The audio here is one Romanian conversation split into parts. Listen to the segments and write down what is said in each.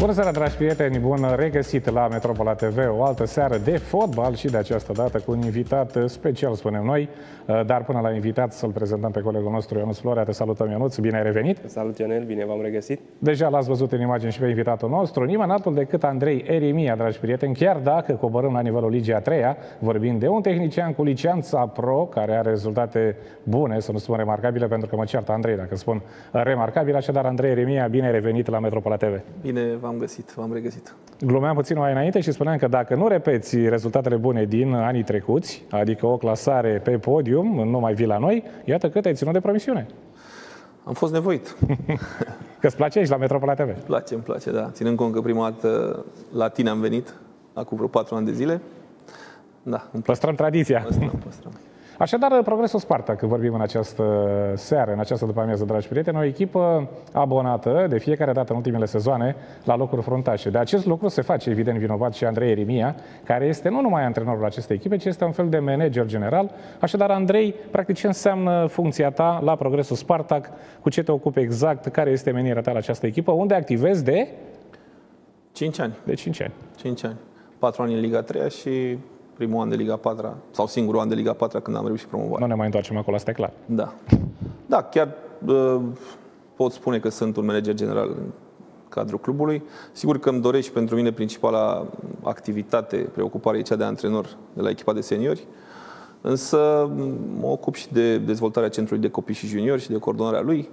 Bună seara, dragi prieteni! Bun regăsit la Metropola TV, o altă seară de fotbal și de această dată cu un invitat special, spunem noi. Dar până la invitat să-l prezentăm pe colegul nostru Ionuț Florea. Te salutăm, Ionuț, bine ai revenit! Salut, Ionel, bine v-am regăsit! Deja l-ați văzut în imagine și pe invitatul nostru, nimeni altul decât Andrei Erimia, dragi prieteni, chiar dacă coborâm la nivelul Ligii a treia, vorbind de un tehnician cu licența pro, care are rezultate bune, să nu spun remarcabile, pentru că mă ceartă Andrei dacă spun remarcabil, așadar Andrei Erimia, bine ai revenit la Metropola TV! Bine v-am găsit, v-am regăsit. Glumeam puțin mai înainte și spuneam că dacă nu repeți rezultatele bune din anii trecuți, adică o clasare pe podium, nu mai vii la noi, iată cât ai ținut de promisiune. Am fost nevoit. că îți place aici la Metropola TV? Îmi place, îmi place, da. Ținând cont că prima dată la tine am venit, acum vreo patru ani de zile. Da, Păstrăm tradiția. Păstrăm, păstrăm. Așadar, Progresul Sparta, că vorbim în această seară, în această după amiază, dragi prieteni, o echipă abonată de fiecare dată în ultimele sezoane la locuri fruntașe. De acest lucru se face, evident, vinovat și Andrei Erimia, care este nu numai antrenorul acestei echipe, ci este un fel de manager general. Așadar, Andrei, practic ce înseamnă funcția ta la Progresul Spartac, cu ce te ocupi exact, care este menirea ta la această echipă, unde activezi de... 5 ani. De 5 ani. 5 ani. 4 ani în Liga 3 și primul an de Liga 4 sau singurul an de Liga 4 când am reușit promovarea. Nu ne mai întoarcem acolo, asta e clar. Da. Da, chiar uh, pot spune că sunt un manager general în cadrul clubului. Sigur că îmi dorești pentru mine principala activitate, preocupare e cea de antrenor de la echipa de seniori, însă mă ocup și de dezvoltarea centrului de copii și juniori și de coordonarea lui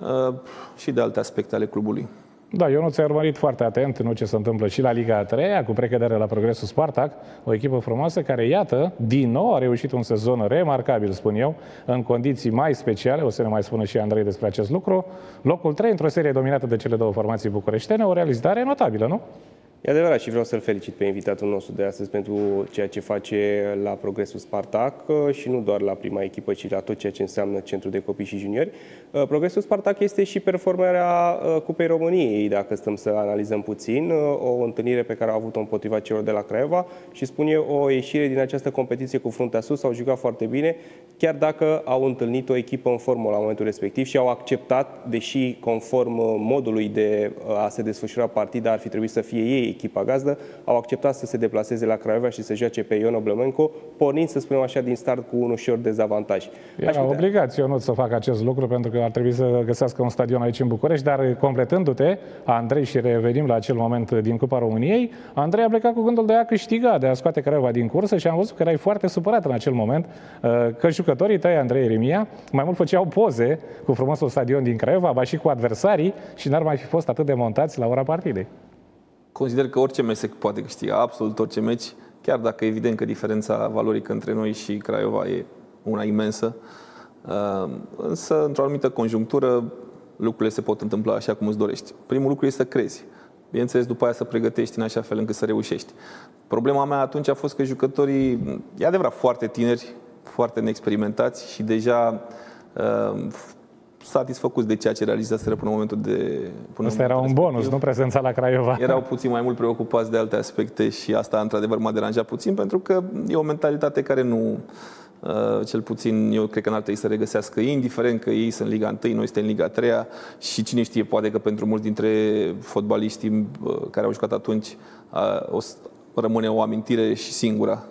uh, și de alte aspecte ale clubului. Da, eu nu ți-ai urmărit foarte atent în ce se întâmplă și la Liga a 3 cu precădere la Progresul Spartak, o echipă frumoasă care, iată, din nou a reușit un sezon remarcabil, spun eu, în condiții mai speciale, o să ne mai spună și Andrei despre acest lucru. Locul 3 într-o serie dominată de cele două formații bucureștene, o realizare notabilă, nu? E adevărat și vreau să-l felicit pe invitatul nostru de astăzi pentru ceea ce face la Progresul Spartac uh, și nu doar la prima echipă, ci la tot ceea ce înseamnă Centrul de Copii și Juniori. Uh, Progresul Spartac este și performarea uh, Cupei României, dacă stăm să analizăm puțin, o întâlnire pe care au avut-o împotriva celor de la Craiova și spun eu o ieșire din această competiție cu fruntea sus, au jucat foarte bine, chiar dacă au întâlnit o echipă în formă la momentul respectiv și au acceptat, deși conform modului de a se desfășura partida ar fi trebuit să fie ei echipa gazdă, au acceptat să se deplaseze la Craiova și să joace pe Ion Oblemenco, pornind, să spunem așa, din start cu un ușor dezavantaj. Era obligație nu să facă acest lucru, pentru că ar trebui să găsească un stadion aici în București, dar completându-te, Andrei, și revenim la acel moment din Cupa României, Andrei a plecat cu gândul de a câștiga, de a scoate Craiova din cursă și am văzut că erai foarte supărat în acel moment, uh, că jucătorii tăi, Andrei Eremia, mai mult făceau poze cu frumosul stadion din Craiova, ba și cu adversarii și n-ar mai fi fost atât de montați la ora partidei. Consider că orice meci se poate câștiga, absolut orice meci, chiar dacă evident că diferența valorică între noi și Craiova e una imensă. Uh, însă, într-o anumită conjunctură, lucrurile se pot întâmpla așa cum îți dorești. Primul lucru este să crezi. Bineînțeles, după aia să pregătești în așa fel încât să reușești. Problema mea atunci a fost că jucătorii, e adevărat, foarte tineri, foarte neexperimentați și deja uh, satisfăcuți de ceea ce realizaseră până în momentul de... Până Asta era un bonus, nu prezența la Craiova. Erau puțin mai mult preocupați de alte aspecte și asta într-adevăr m-a deranjat puțin pentru că e o mentalitate care nu... Uh, cel puțin eu cred că n-ar trebui să regăsească, indiferent că ei sunt în Liga 1, noi suntem în Liga 3 și cine știe, poate că pentru mulți dintre fotbaliștii uh, care au jucat atunci uh, o, rămâne o amintire și singura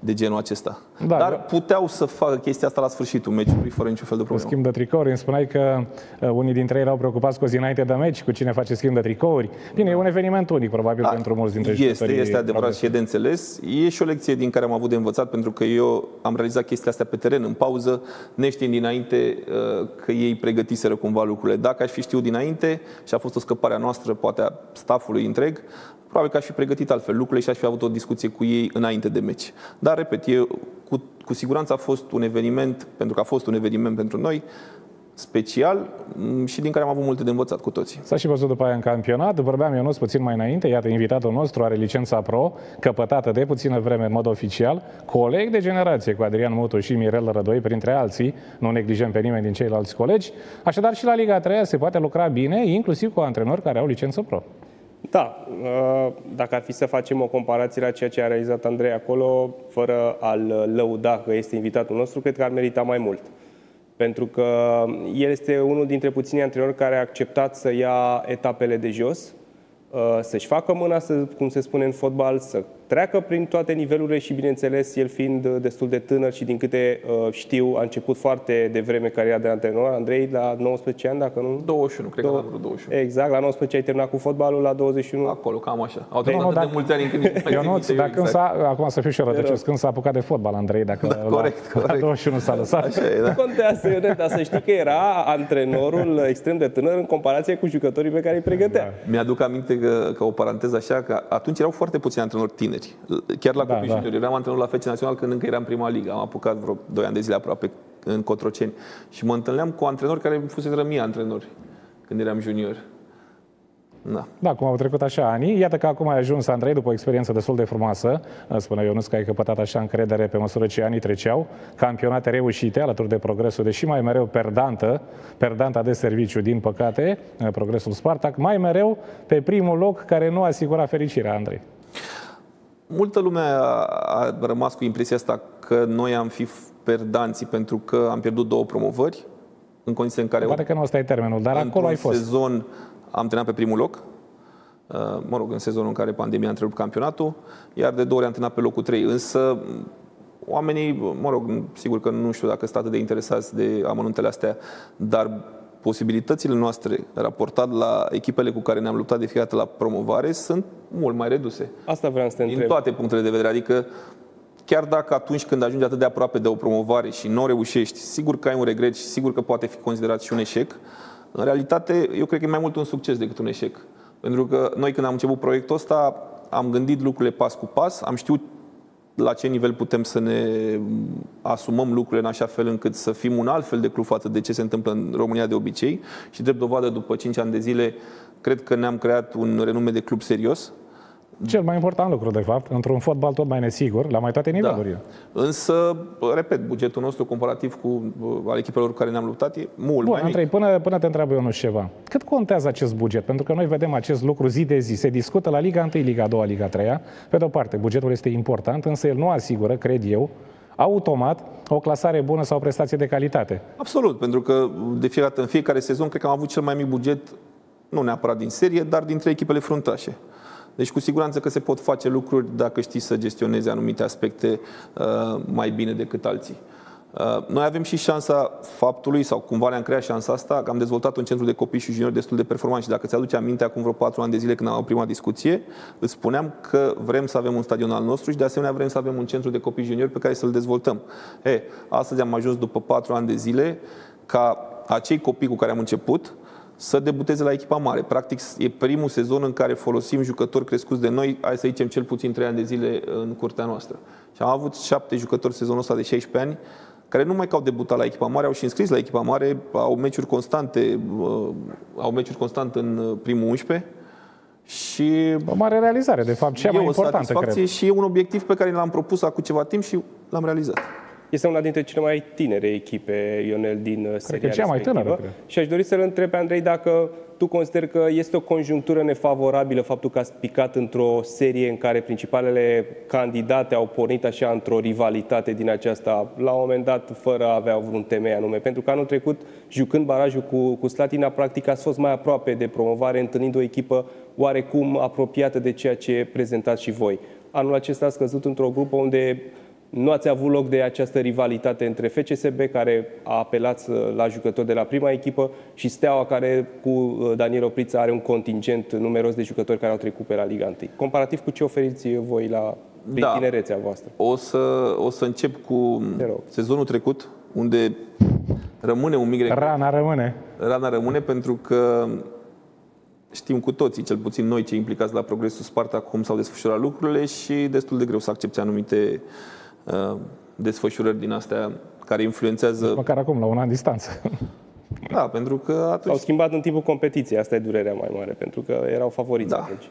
de genul acesta. Da, Dar da. puteau să facă chestia asta la sfârșitul meciului, fără niciun fel de problemă. schimb de tricouri. Îmi spuneai că uh, unii dintre ei erau preocupați cu o zi înainte de meci, cu cine face schimb de tricouri. Bine, da. e un eveniment unic, probabil, da. pentru mulți dintre Este, este adevărat și e de înțeles. E și o lecție din care am avut de învățat, pentru că eu am realizat chestia asta pe teren, în pauză, neștiind dinainte uh, că ei pregătiseră cumva lucrurile. Dacă aș fi știut dinainte și a fost o scăpare a noastră, poate a staffului întreg, probabil că aș fi pregătit altfel lucrurile și aș fi avut o discuție cu ei înainte de meci. Dar, repet, e, cu, cu siguranță a fost un eveniment, pentru că a fost un eveniment pentru noi, special mm, și din care am avut multe de învățat cu toții. S-a și văzut după aia în campionat. Vorbeam eu puțin mai înainte. Iată, invitatul nostru are licența pro, căpătată de puțină vreme în mod oficial, coleg de generație cu Adrian Mutu și Mirel Rădoi, printre alții. Nu neglijăm pe nimeni din ceilalți colegi. Așadar, și la Liga 3 se poate lucra bine, inclusiv cu antrenori care au licență pro. Da, uh, dacă ar fi să facem o comparație la ceea ce a realizat Andrei acolo, fără a-l lăuda că este invitatul nostru, cred că ar merita mai mult. Pentru că el este unul dintre puținii antrenori care a acceptat să ia etapele de jos, uh, să-și facă mâna, să, cum se spune în fotbal, să treacă prin toate nivelurile și, bineînțeles, el fiind uh, destul de tânăr și din câte uh, știu, a început foarte devreme cariera de antrenor. Andrei, la 19 ani, dacă nu? 21, cred că la vreo 21. Exact, la 19 ai terminat cu fotbalul, la 21... Acolo, cam așa. Au Păi, trecut nu, atât de dacă- mulți ani încât nici nu mai Eu țin nu, minte eu dar când exact. s-a, acum să fiu și eu rătăcios, când s-a apucat de fotbal, Andrei, dacă la, corect, la corect. 21 s-a lăsat. Așa e, da. Nu contează, Ionel, dar să știi că era antrenorul extrem de tânăr în comparație cu jucătorii pe care îi pregătea. Mi-aduc aminte că, ca o paranteză așa, că atunci erau foarte puțini antrenori tineri. Chiar la Da, copii da. juniori. Eram antrenor la FC Național când încă eram prima ligă. Am apucat vreo 2 ani de zile aproape în Cotroceni. Și mă întâlneam cu antrenori care fusese mie antrenori când eram junior. Da. Da, cum au trecut așa ani. Iată că acum ai ajuns, Andrei, după o experiență destul de frumoasă. Spune Ionuț că ai căpătat așa încredere pe măsură ce anii treceau. Campionate reușite alături de progresul, deși mai mereu perdantă, perdanta de serviciu, din păcate, progresul Spartak, mai mereu pe primul loc care nu asigura fericirea, Andrei. Multă lume a, a rămas cu impresia asta că noi am fi perdanții pentru că am pierdut două promovări în condiții în care Poate că nu ăsta e termenul, dar acolo într-un ai fost. sezon am terminat pe primul loc, uh, mă rog, în sezonul în care pandemia a întrerupt campionatul, iar de două ori am terminat pe locul 3. Însă oamenii, mă rog, sigur că nu știu dacă sunt atât de interesați de amănuntele astea, dar posibilitățile noastre raportat la echipele cu care ne-am luptat de fiecare dată la promovare sunt mult mai reduse. Asta vreau să te Din întreb. toate punctele de vedere. Adică chiar dacă atunci când ajungi atât de aproape de o promovare și nu o reușești, sigur că ai un regret și sigur că poate fi considerat și un eșec, în realitate eu cred că e mai mult un succes decât un eșec. Pentru că noi când am început proiectul ăsta am gândit lucrurile pas cu pas, am știut la ce nivel putem să ne asumăm lucrurile în așa fel încât să fim un alt fel de club față de ce se întâmplă în România de obicei? Și drept dovadă după 5 ani de zile cred că ne-am creat un renume de club serios Cel mai important lucru, de fapt, într-un fotbal tot mai nesigur, la mai toate nivelurile. Da. Însă, repet, bugetul nostru comparativ cu uh, al echipelor cu care ne-am luptat e mult Bun, mai mic. Andrei, până, până te întreabă eu nu ceva. Cât contează acest buget? Pentru că noi vedem acest lucru zi de zi. Se discută la Liga 1, Liga 2, Liga 3. Pe de o parte, bugetul este important, însă el nu asigură, cred eu, automat o clasare bună sau o prestație de calitate. Absolut, pentru că de fiecare dată, în fiecare sezon, cred că am avut cel mai mic buget, nu neapărat din serie, dar dintre echipele fruntașe. Deci cu siguranță că se pot face lucruri dacă știi să gestionezi anumite aspecte uh, mai bine decât alții. Uh, Noi avem și șansa faptului, sau cumva ne-am creat șansa asta, că am dezvoltat un centru de copii și juniori destul de performant și dacă ți-aduce aminte, acum vreo patru ani de zile când am avut prima discuție, îți spuneam că vrem să avem un stadion al nostru și de asemenea vrem să avem un centru de copii juniori pe care să-l dezvoltăm. E, astăzi am ajuns după patru ani de zile ca acei copii cu care am început să debuteze la echipa mare. Practic, e primul sezon în care folosim jucători crescuți de noi, hai să zicem cel puțin 3 ani de zile în curtea noastră. Și am avut șapte jucători sezonul ăsta de 16 ani, care nu mai că au debutat la echipa mare, au și înscris la echipa mare, au meciuri constante, uh, au meciuri constant în uh, primul 11 și O mare realizare, de fapt, cea e mai o importantă, satisfacție cred. și e un obiectiv pe care l-am propus acum ceva timp și l-am realizat. Este una dintre cele mai tinere echipe, Ionel, din uh, seria cea mai respectivă. tânără, cred. Și aș dori să-l întreb pe Andrei dacă tu consideri că este o conjunctură nefavorabilă faptul că ați picat într-o serie în care principalele candidate au pornit așa într-o rivalitate din aceasta, la un moment dat fără a avea vreun temei anume. Pentru că anul trecut, jucând barajul cu, cu Slatina, practic ați fost mai aproape de promovare, întâlnind o echipă oarecum apropiată de ceea ce prezentați și voi. Anul acesta ați căzut într-o grupă unde nu ați avut loc de această rivalitate între FCSB, care a apelat uh, la jucători de la prima echipă, și Steaua, care cu uh, Daniel Oprița are un contingent numeros de jucători care au trecut pe la Liga 1. Comparativ cu ce oferiți voi la prin Da. tinerețea voastră? O să, o să încep cu Te rog. sezonul trecut, unde rămâne un mic regret. Rana rămâne. Rana rămâne pentru că știm cu toții, cel puțin noi cei implicați la progresul Sparta, cum s-au desfășurat lucrurile și destul de greu să accepte anumite uh, desfășurări din astea care influențează. Măcar acum, la un an distanță. Da, pentru că S-au atunci schimbat în timpul competiției, asta e durerea mai mare, pentru că erau favoriți Da. atunci.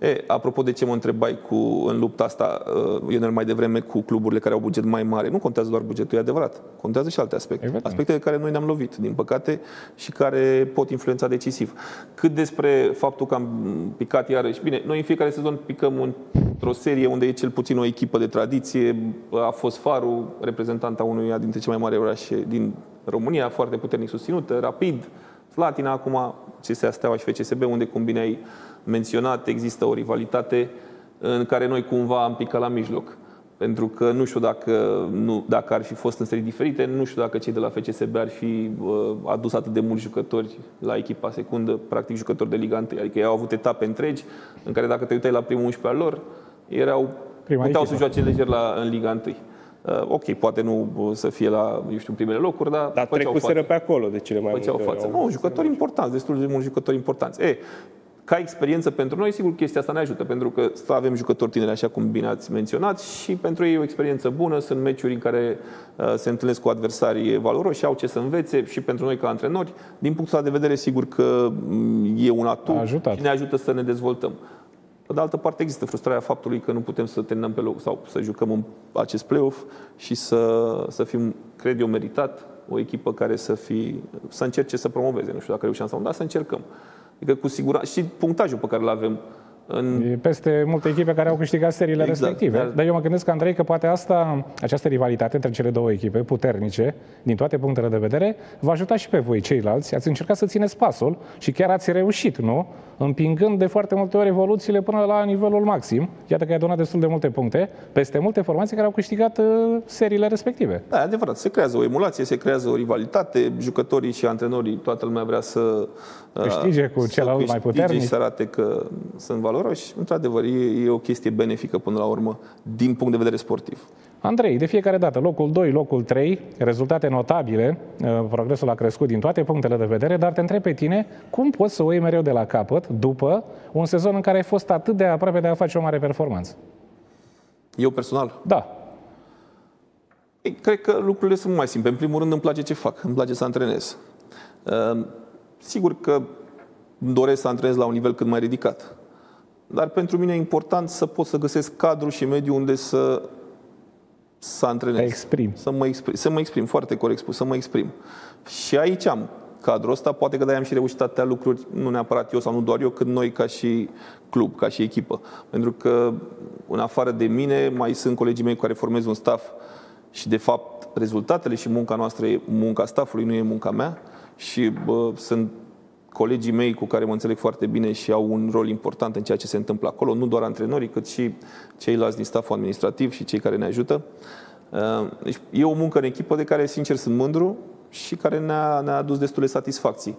E, apropo de ce mă întrebai cu, în lupta asta, uh, Ionel, mai devreme cu cluburile care au buget mai mare, nu contează doar bugetul, e adevărat. Contează și alte aspecte. Evident. Aspecte de care noi ne-am lovit, din păcate, și care pot influența decisiv. Cât despre faptul că am picat iarăși, bine, noi în fiecare sezon picăm într-o serie unde e cel puțin o echipă de tradiție, a fost Farul, reprezentanta unuia dintre cele mai mari orașe din România, foarte puternic susținută, Rapid, Slatina, acum CSA Steaua și FCSB, unde, cum bine ai menționat, există o rivalitate în care noi cumva am picat la mijloc. Pentru că nu știu dacă, nu, dacă ar fi fost în serii diferite, nu știu dacă cei de la FCSB ar fi uh, adus atât de mulți jucători la echipa secundă, practic jucători de Liga 1. Adică ei au avut etape întregi în care dacă te uitai la primul 11 al lor, erau, Prima puteau echipă. să joace leger la, în Liga 1. Uh, ok, poate nu uh, să fie la, eu știu, în primele locuri, dar, Dar făceau trecuseră față. pe acolo de cele mai Făceau multe față. ori. Nu, jucători importanți, destul de mulți jucători importanți. E, ca experiență pentru noi, sigur, chestia asta ne ajută, pentru că să avem jucători tineri, așa cum bine ați menționat, și pentru ei e o experiență bună. Sunt meciuri în care uh, se întâlnesc cu adversarii valoroși, au ce să învețe și pentru noi ca antrenori. Din punctul ăsta de vedere, sigur că mm, e un atu A ajutat. și ne ajută să ne dezvoltăm. Pe de altă parte, există frustrarea faptului că nu putem să terminăm pe loc sau să jucăm în acest play-off și să, să fim, cred eu, meritat o echipă care să, fi, să încerce să promoveze. Nu știu dacă reușim sau nu, dar să încercăm. Adică cu siguranță și punctajul pe care îl avem în E peste multe echipe care au câștigat seriile Exact, respective. dar- Dar eu mă gândesc, Andrei, că poate asta, această rivalitate între cele două echipe puternice, din toate punctele de vedere, va ajuta și pe voi ceilalți. Ați încercat să țineți pasul și chiar ați reușit, nu? Împingând de foarte multe ori evoluțiile până la nivelul maxim. Iată că ai donat destul de multe puncte peste multe formații care au câștigat uh, seriile respective. Da, e adevărat. Se creează o emulație, se creează o rivalitate. Jucătorii și antrenorii, toată lumea vrea să uh, Câștige cu să celălalt mai câștige puternic. și să arate că sunt valoroși. Într-adevăr, e, e o chestie benefică până la urmă, din punct de vedere sportiv. Andrei, de fiecare dată, locul 2, locul 3, rezultate notabile, uh, progresul a crescut din toate punctele de vedere, dar te întreb pe tine, cum poți să o iei mereu de la capăt după un sezon în care ai fost atât de aproape de a face o mare performanță? Eu personal, Da, Ei, Cred că lucrurile sunt mai simple. În primul rând îmi place ce fac, îmi place să antrenez. Uh, Sigur că îmi doresc să antrenez la un nivel cât mai ridicat. Dar pentru mine e important să pot să găsesc cadru și mediu unde să, să antrenez. Te exprimi. Să mă exprim, să mă exprim, foarte corect spus, să mă exprim. Și aici am cadrul ăsta, poate că de-aia am și reușit atâtea lucruri, nu neapărat eu sau nu doar eu, cât noi ca și club, ca și echipă. Pentru că în afară de mine mai sunt colegii mei cu care formez un staff și de fapt rezultatele și munca noastră e munca staffului, nu e munca mea și bă, sunt colegii mei cu care mă înțeleg foarte bine și au un rol important în ceea ce se întâmplă acolo, nu doar antrenorii, cât și ceilalți din staful administrativ și cei care ne ajută. Uh, Deci e o muncă în echipă de care, sincer, sunt mândru și care ne-a, ne-a adus destule satisfacții.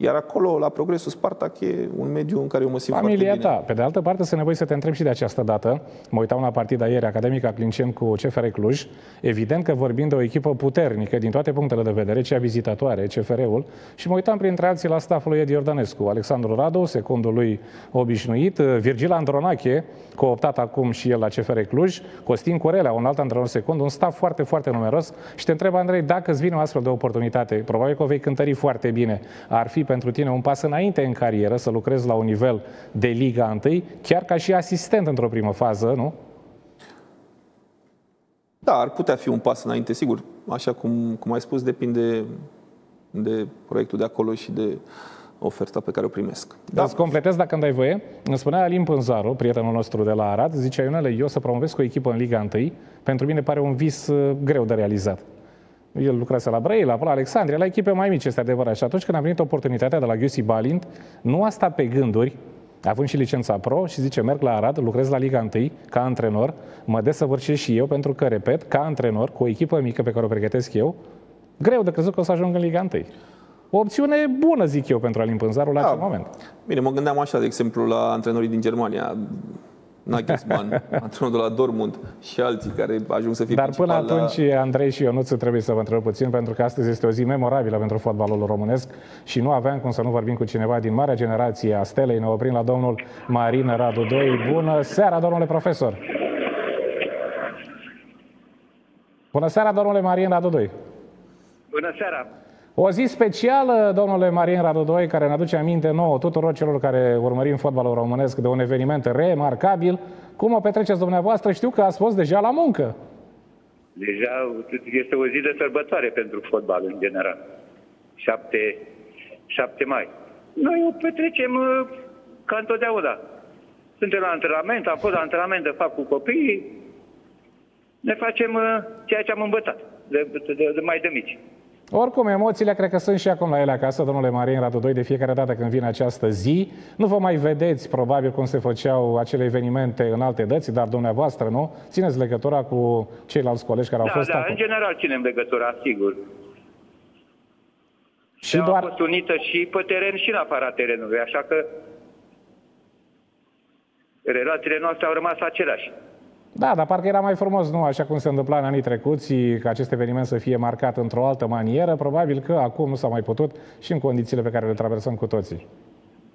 Iar acolo, la Progresul Spartac, e un mediu în care eu mă simt familia foarte bine. ta. Pe de altă parte, să nevoie să te întreb și de această dată. Mă uitam la partida ieri, Academica Clincen cu CFR Cluj. Evident că vorbim de o echipă puternică din toate punctele de vedere, cea vizitatoare, CFR-ul, și mă uitam printre alții la staful lui Edi Iordănescu, Alexandru Radu, secundul lui obișnuit, Virgil Andronache, cooptat acum și el la CFR Cluj, Costin Corelea, un alt antrenor secund, un staff foarte, foarte numeros. Și te întreb, Andrei, dacă îți vine o astfel de oportunitate, probabil că o vei cântări foarte bine, ar fi pentru tine un pas înainte în carieră să lucrezi la un nivel de Liga 1, chiar ca și asistent într-o primă fază, nu? Da, ar putea fi un pas înainte, sigur. Așa cum, cum ai spus, depinde de proiectul de acolo și de oferta pe care o primesc. Da. Îți completez dacă îmi dai voie. Îmi spunea Alin Pânzaru, prietenul nostru de la Arad, zicea Ionele, eu să promovez cu o echipă în Liga 1, pentru mine pare un vis uh, greu de realizat. El lucrase la Brăila, la Alexandria, la echipe mai mici, este adevărat. Și atunci când a venit oportunitatea de la Giusi Balint, nu a stat pe gânduri, având și licența pro și zice, merg la Arad, lucrez la Liga 1 ca antrenor, mă desăvârșesc și eu, pentru că, repet, ca antrenor, cu o echipă mică pe care o pregătesc eu, greu de crezut că o să ajung în Liga 1. O opțiune bună, zic eu, pentru Alin Pânzaru la Da. acel moment. Bine, mă gândeam așa, de exemplu, la antrenorii din Germania, Nagelsmann, antrenorul de la Dortmund și alții care ajung să fie Dar până principal atunci, Andrei și Ionuț, trebuie să vă întreb puțin, pentru că astăzi este o zi memorabilă pentru fotbalul românesc și nu aveam cum să nu vorbim cu cineva din marea generație a Stelei. Ne oprim la domnul Marin Radu 2. Bună seara, domnule profesor! Bună seara, domnule Marin Radu 2. Bună seara! O zi specială, domnule Marin Radu 2, care ne aduce aminte nouă tuturor celor care urmărim fotbalul românesc de un eveniment remarcabil. Cum o petreceți dumneavoastră? Știu că ați fost deja la muncă. Deja este o zi de sărbătoare pentru fotbal în general. 7, 7 mai. Noi o petrecem uh, ca întotdeauna. Suntem la antrenament, am fost la antrenament de fapt cu copiii. Ne facem uh, ceea ce am învățat de, de, de mai de mici. Oricum, emoțiile cred că sunt și acum la ele acasă, domnule Marin Radu 2, de fiecare dată când vine această zi. Nu vă mai vedeți, probabil, cum se făceau acele evenimente în alte dăți, dar dumneavoastră, nu? Țineți legătura cu ceilalți colegi care da, au fost Da, acolo. în general ținem legătura, sigur. Și doar... doar... a fost unită și pe teren și în afara terenului, așa că relațiile noastre au rămas aceleași. Da, dar parcă era mai frumos, nu? Așa cum se întâmpla în anii trecuți, ca acest eveniment să fie marcat într-o altă manieră. Probabil că acum nu s-a mai putut și în condițiile pe care le traversăm cu toții.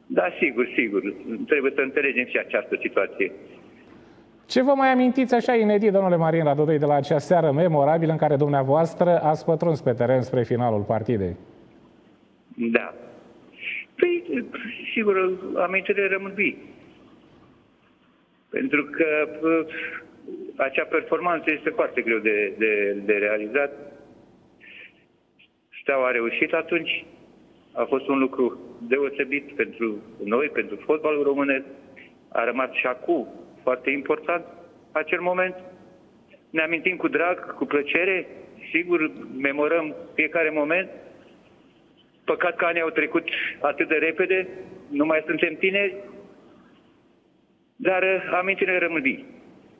Da, sigur, sigur. Trebuie să înțelegem și această situație. Ce vă mai amintiți așa inedit, domnule Marin Radodoi, de la acea seară memorabilă în care dumneavoastră ați pătruns pe teren spre finalul partidei? Da. Păi, sigur, amintirile rămân vii. Pentru că acea performanță este foarte greu de, de, de realizat. Steaua a reușit atunci. A fost un lucru deosebit pentru noi, pentru fotbalul românesc. A rămas și acum foarte important acel moment. Ne amintim cu drag, cu plăcere. Sigur, memorăm fiecare moment. Păcat că anii au trecut atât de repede, nu mai suntem tineri, dar amintirile rămân vii.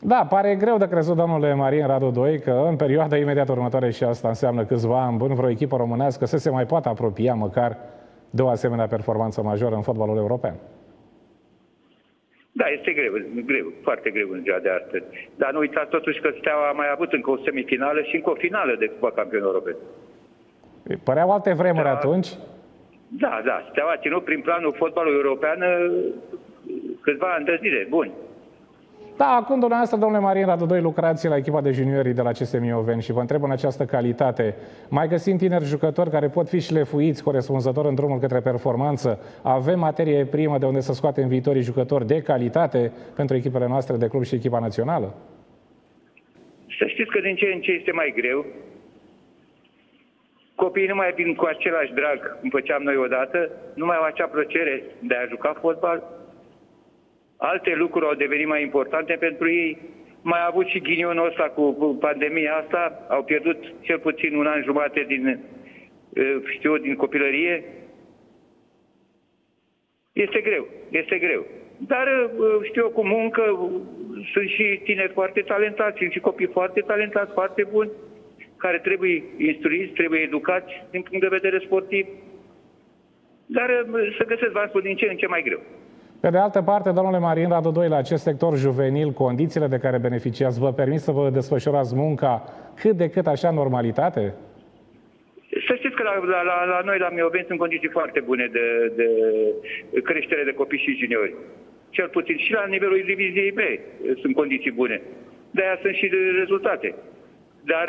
Da, pare greu de crezut, domnule Marin Radu 2, că în perioada imediat următoare, și asta înseamnă câțiva ani buni, vreo echipă românească să se mai poată apropia măcar de o asemenea performanță majoră în fotbalul european. Da, este greu, greu, foarte greu în ziua de astăzi. Dar nu uitați totuși că Steaua a mai avut încă o semifinală și încă o finală de Cupa Campionilor Europeni. Păreau alte vremuri da. atunci? Da, da. Steaua a ținut prin planul fotbalului european câțiva ani de zile buni. Da, acum dumneavoastră, domnule Marin Radu 2, lucrați la echipa de juniorii de la CSM Ioveni și vă întreb în această calitate, mai găsim tineri jucători care pot fi șlefuiți corespunzător în drumul către performanță? Avem materie primă de unde să scoatem viitorii jucători de calitate pentru echipele noastre de club și echipa națională? Să știți că din ce în ce este mai greu. Copiii nu mai vin cu același drag cum făceam noi odată, nu mai au acea plăcere de a juca fotbal, alte lucruri au devenit mai importante pentru ei. Mai a avut și ghinionul ăsta cu pandemia asta, au pierdut cel puțin un an jumate din, știu, din copilărie. Este greu, este greu. Dar știu cu muncă sunt și tineri foarte talentați, sunt și copii foarte talentați, foarte buni, care trebuie instruiți, trebuie educați din punct de vedere sportiv. Dar să găsesc, v-am spus, din ce în ce mai greu. Pe de altă parte, domnule Marin Radu 2, la acest sector juvenil, condițiile de care beneficiați vă permit să vă desfășurați munca cât de cât așa normalitate? Să știți că la, la, la, la noi, la Mioveni, sunt condiții foarte bune de, de creștere de copii și juniori. Cel puțin și la nivelul diviziei B sunt condiții bune. De-aia sunt și rezultate. Dar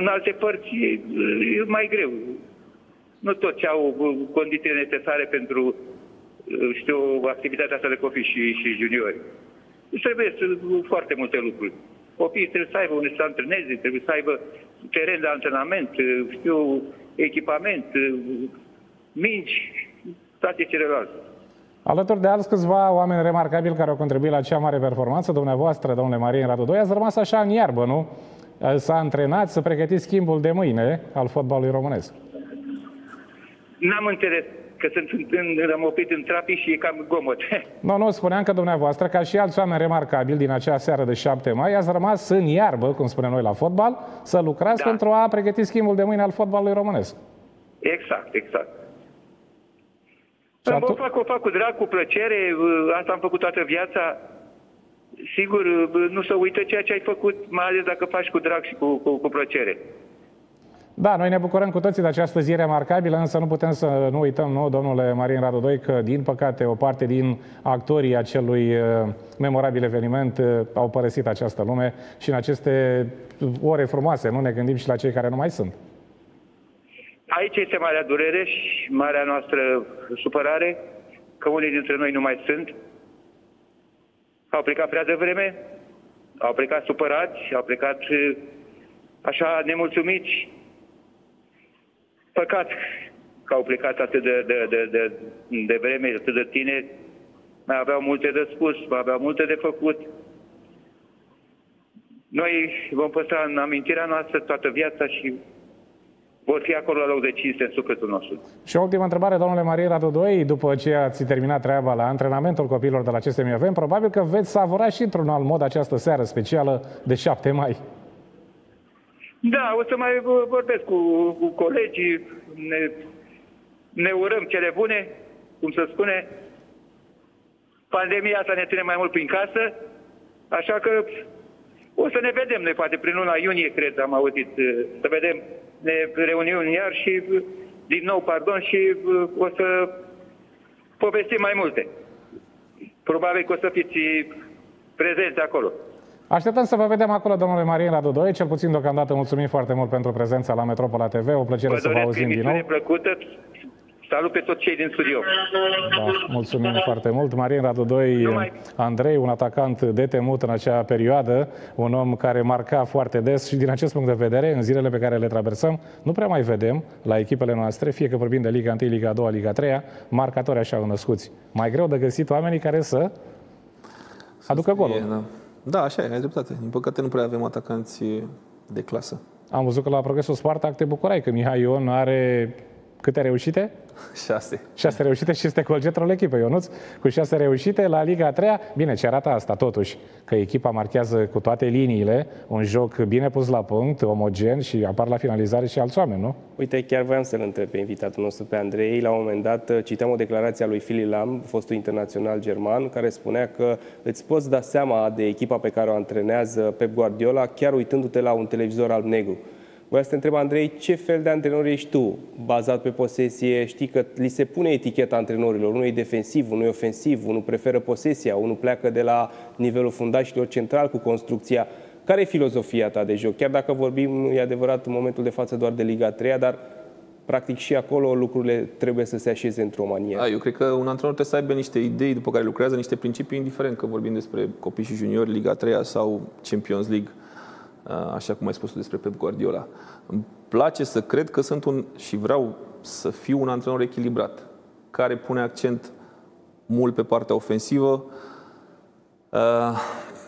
în alte părți e mai greu. Nu toți au condițiile necesare pentru știu, activitatea asta de copii și, și juniori. Deci trebuie să, foarte multe lucruri. Copiii trebuie să aibă unde să antreneze, trebuie să aibă teren de antrenament, știu, echipament, minci, toate celelalte. Alături de alți câțiva oameni remarcabili care au contribuit la cea mare performanță, dumneavoastră, domnule Marin Radu 2, ați rămas așa în iarbă, nu? Să antrenați, să pregătiți schimbul de mâine al fotbalului românesc. N-am înțeles că sunt în, am oprit în trafic și e cam gomot. Nu, nu, spuneam că dumneavoastră, ca și alți oameni remarcabili din acea seară de 7 mai, ați rămas în iarbă, cum spunem noi la fotbal, să lucrați da. pentru a pregăti schimbul de mâine al fotbalului românesc. Exact, exact. Atu... O fac, o fac cu drag, cu plăcere, asta am făcut toată viața. Sigur, nu să uită ceea ce ai făcut, mai ales dacă faci cu drag și cu, cu, cu plăcere. Da, noi ne bucurăm cu toții de această zi remarcabilă, însă nu putem să nu uităm, nu, domnule Marin Radodoi, că, din păcate, o parte din actorii acelui memorabil eveniment au părăsit această lume și în aceste ore frumoase, nu ne gândim și la cei care nu mai sunt. Aici este marea durere și marea noastră supărare că unii dintre noi nu mai sunt. Au plecat prea devreme, au plecat supărați, au plecat așa nemulțumiți Păcat că au plecat atât de, de, de, de, de vreme, atât de tineri. Mai aveau multe de spus, mai aveau multe de făcut. Noi vom păstra în amintirea noastră toată viața și vor fi acolo la loc de cinste în sufletul nostru. Și o ultimă întrebare, domnule Marie Radu 2, după ce ați terminat treaba la antrenamentul copiilor de la CSMFM, probabil că veți savura și într-un alt mod această seară specială de 7 mai. Da, o să mai vorbesc cu, cu colegii, ne, ne urăm cele bune, cum se spune. Pandemia asta ne ține mai mult prin casă, așa că o să ne vedem, ne poate prin luna iunie, cred, am auzit, să vedem ne reuniuni iar și din nou, pardon, și o să povestim mai multe. Probabil că o să fiți prezenți acolo. Așteptăm să vă vedem acolo, domnule Marie la Dodoi. Cel puțin deocamdată mulțumim foarte mult pentru prezența la Metropola TV. O plăcere vă să vă auzim din nou. plăcută. Salut pe toți cei din studio. Da, mulțumim foarte mult. Marin Radu 2, Andrei, un atacant de temut în acea perioadă, un om care marca foarte des și din acest punct de vedere, în zilele pe care le traversăm, nu prea mai vedem la echipele noastre, fie că vorbim de Liga 1, Liga 2, Liga 3, marcatori așa născuți. Mai greu de găsit oamenii care să aducă golul. Da. Da, așa e, ai dreptate. Din păcate nu prea avem atacanți de clasă. Am văzut că la Progresul Spartak te bucurai că Mihai Ion are câte reușite? Șase. Șase reușite și este colgetrul echipei, Ionuț, cu șase reușite la Liga a treia. Bine, ce arată asta totuși? Că echipa marchează cu toate liniile, un joc bine pus la punct, omogen și apar la finalizare și alți oameni, nu? Uite, chiar voiam să-l întreb pe invitatul nostru, pe Andrei. La un moment dat uh, citeam o declarație a lui Philip Lam, fostul internațional german, care spunea că îți poți da seama de echipa pe care o antrenează Pep Guardiola chiar uitându-te la un televizor alb-negru. Vreau să te întreb, Andrei, ce fel de antrenor ești tu, bazat pe posesie? Știi că li se pune eticheta antrenorilor. Unul e defensiv, unul e ofensiv, unul preferă posesia, unul pleacă de la nivelul fundașilor central cu construcția. Care e filozofia ta de joc? Chiar dacă vorbim, e adevărat, în momentul de față doar de Liga 3, dar practic și acolo lucrurile trebuie să se așeze într-o manieră. Da, eu cred că un antrenor trebuie să aibă niște idei după care lucrează, niște principii, indiferent că vorbim despre copii și juniori, Liga 3 sau Champions League. Uh, așa cum ai spus despre Pep Guardiola. Îmi place să cred că sunt un, și vreau să fiu un antrenor echilibrat, care pune accent mult pe partea ofensivă uh,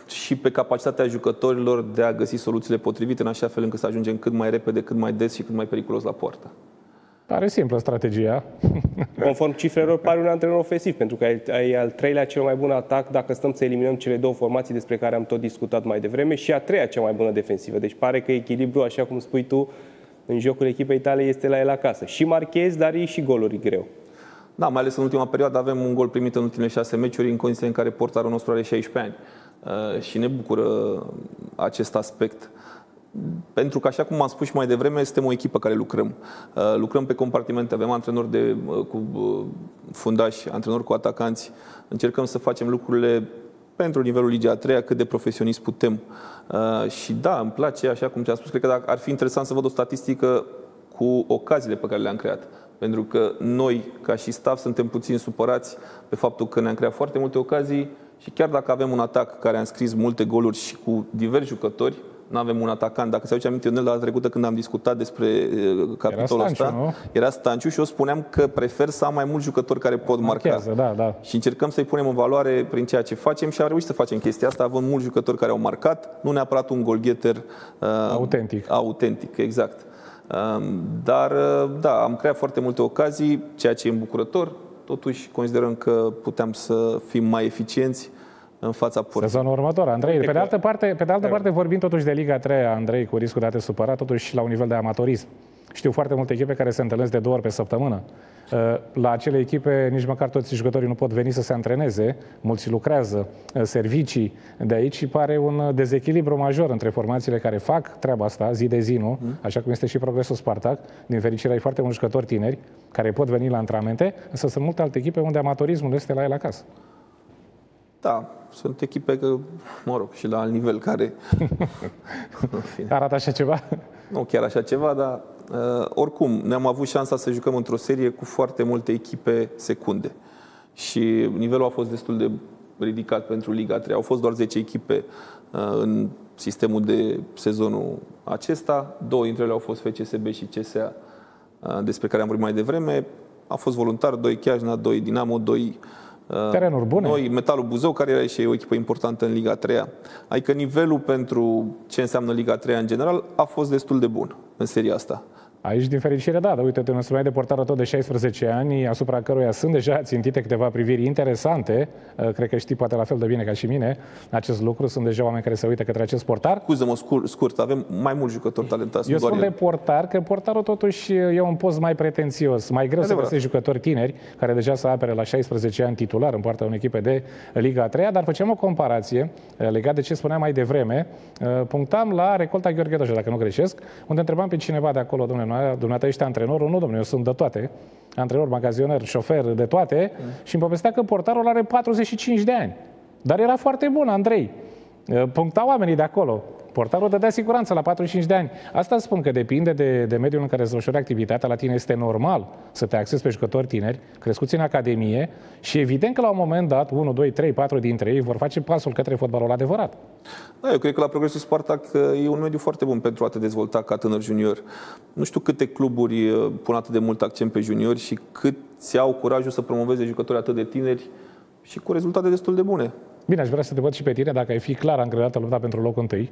și pe capacitatea jucătorilor de a găsi soluțiile potrivite în așa fel încât să ajungem cât mai repede, cât mai des și cât mai periculos la poartă. Pare simplă strategia. Conform cifrelor, pare un antrenor ofensiv, pentru că ai al treilea cel mai bun atac dacă stăm să eliminăm cele două formații despre care am tot discutat mai devreme și a treia cea mai bună defensivă. Deci pare că echilibru, așa cum spui tu, în jocul echipei tale este la el acasă. Și marchezi, dar e și goluri greu. Da, mai ales în ultima perioadă avem un gol primit în ultimele șase meciuri în condiții în care portarul nostru are 16 ani. Uh, și ne bucură acest aspect pentru că, așa cum am spus și mai devreme, suntem o echipă care lucrăm. Uh, lucrăm pe compartimente, avem antrenori de, uh, cu uh, fundași, antrenori cu atacanți. Încercăm să facem lucrurile pentru nivelul Ligii a treia, cât de profesionist putem. Și da, îmi place, așa cum ți-am spus, cred că ar fi interesant să văd o statistică cu ocaziile pe care le-am creat. Pentru că noi, ca și staff, suntem puțin supărați pe faptul că ne-am creat foarte multe ocazii și chiar dacă avem un atac care a înscris multe goluri și cu diversi jucători, nu avem un atacant. Dacă se aduce aminte, Ionel, data trecută când am discutat despre uh, capitolul era Stanciu, ăsta, nu? era Stanciu și eu spuneam că prefer să am mai mulți jucători care pot marca. da, da. Și încercăm să-i punem în valoare prin ceea ce facem și am reușit să facem chestia asta, având mulți jucători care au marcat, nu neapărat un golgheter uh, autentic. Autentic, exact. Uh, dar, uh, da, am creat foarte multe ocazii, ceea ce e îmbucurător. Totuși, considerăm că puteam să fim mai eficienți în fața porții. Sezonul următor, Andrei. Pe de altă parte, pe de altă parte vorbim totuși de Liga 3, Andrei, cu riscul de a te supăra, totuși la un nivel de amatorism. Știu foarte multe echipe care se întâlnesc de două ori pe săptămână. Uh, la acele echipe nici măcar toți jucătorii nu pot veni să se antreneze, mulți lucrează, uh, servicii de aici și pare un dezechilibru major între formațiile care fac treaba asta zi de zi, nu? Mm. Așa cum este și progresul Spartak. Din fericire ai foarte mulți jucători tineri care pot veni la antrenamente, însă sunt multe alte echipe unde amatorismul este la el acasă. Da, sunt echipe, că, mă rog, și la alt nivel care... Arată așa ceva? Nu chiar așa ceva, dar uh, oricum ne-am avut șansa să jucăm într-o serie cu foarte multe echipe secunde. Și nivelul a fost destul de ridicat pentru Liga 3. Au fost doar 10 echipe uh, în sistemul de sezonul acesta. Două dintre ele au fost FCSB și CSA, uh, despre care am vorbit mai devreme. A fost voluntar, doi Chiajna, doi Dinamo, doi Uh, Terenuri bune. Noi, Metalul Buzău, care era și o echipă importantă în Liga 3 Adică nivelul pentru ce înseamnă Liga 3 în general a fost destul de bun în seria asta. Aici, din fericire, da, dar uite, te mai de portară tot de 16 ani, asupra căruia sunt deja țintite câteva priviri interesante. Uh, cred că știi poate la fel de bine ca și mine acest lucru. Sunt deja oameni care se uită către acest portar. Scuză-mă scurt, scurt, avem mai mulți jucători talentați. Eu spun de portar, că portarul totuși e un post mai pretențios, mai greu Adevărat. să găsești jucători tineri, care deja să apere la 16 ani titular în partea unei echipe de Liga 3 dar facem o comparație uh, legat de ce spuneam mai devreme. Uh, punctam la recolta Gheorghe Doja, dacă nu greșesc, unde întrebam pe cineva de acolo, domnule, dumneata ești antrenorul? Nu, domnule, eu sunt de toate. Antrenor, magazioner, șofer, de toate. Mm. Și îmi povestea că portarul are 45 de ani. Dar era foarte bun, Andrei. Puncta oamenii de acolo. Portarul dădea siguranță la 45 de ani. Asta spun că depinde de, de mediul în care se desfășoară activitatea. La tine este normal să te axezi pe jucători tineri, crescuți în academie și evident că la un moment dat, 1, 2, 3, 4 dintre ei vor face pasul către fotbalul adevărat. Da, eu cred că la Progresul Spartac e un mediu foarte bun pentru a te dezvolta ca tânăr junior. Nu știu câte cluburi uh, pun atât de mult accent pe juniori și cât ți au curajul să promoveze jucători atât de tineri și cu rezultate destul de bune. Bine, aș vrea să te văd și pe tine, dacă ai fi clar angrenată lupta pentru locul întâi.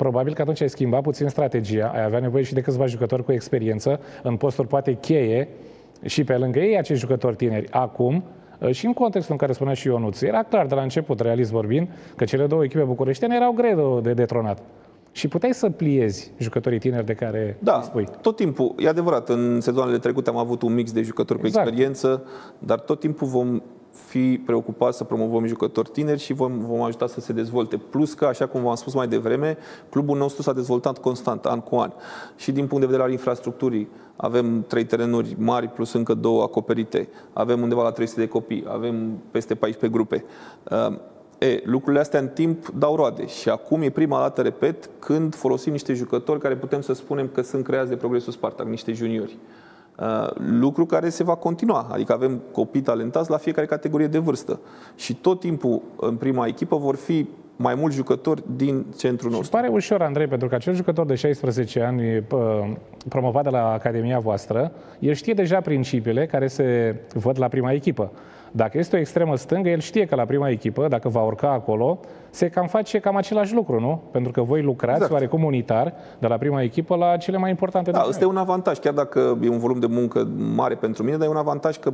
Probabil că atunci ai schimbat puțin strategia, ai avea nevoie și de câțiva jucători cu experiență, în posturi poate cheie, și pe lângă ei acești jucători tineri. Acum, și în contextul în care spunea și Ionuț, era clar de la început, realist vorbind, că cele două echipe bucureștiene erau greu de detronat. Și puteai să pliezi jucătorii tineri de care da, spui. tot timpul. E adevărat, în sezoanele trecute am avut un mix de jucători exact. cu experiență, dar tot timpul vom fi preocupați să promovăm jucători tineri și vom, vom ajuta să se dezvolte. Plus că, așa cum v-am spus mai devreme, clubul nostru s-a dezvoltat constant, an cu an. Și din punct de vedere al infrastructurii, avem trei terenuri mari plus încă două acoperite. Avem undeva la 300 de copii, avem peste 14 grupe. Uh, e, lucrurile astea în timp dau roade și acum e prima dată, repet, când folosim niște jucători care putem să spunem că sunt creați de Progresul Spartak, niște juniori. Uh, lucru care se va continua. Adică avem copii talentați la fiecare categorie de vârstă. Și tot timpul în prima echipă vor fi mai mulți jucători din centrul nostru. Și pare ușor, Andrei, pentru că acel jucător de 16 ani promovat de la Academia voastră, el știe deja principiile care se văd la prima echipă. Dacă este o extremă stângă, el știe că la prima echipă, dacă va urca acolo, se cam face cam același lucru, nu? Pentru că voi lucrați exact. oarecum unitar de la prima echipă la cele mai importante. Da, ăsta e un avantaj, chiar dacă e un volum de muncă mare pentru mine, dar e un avantaj că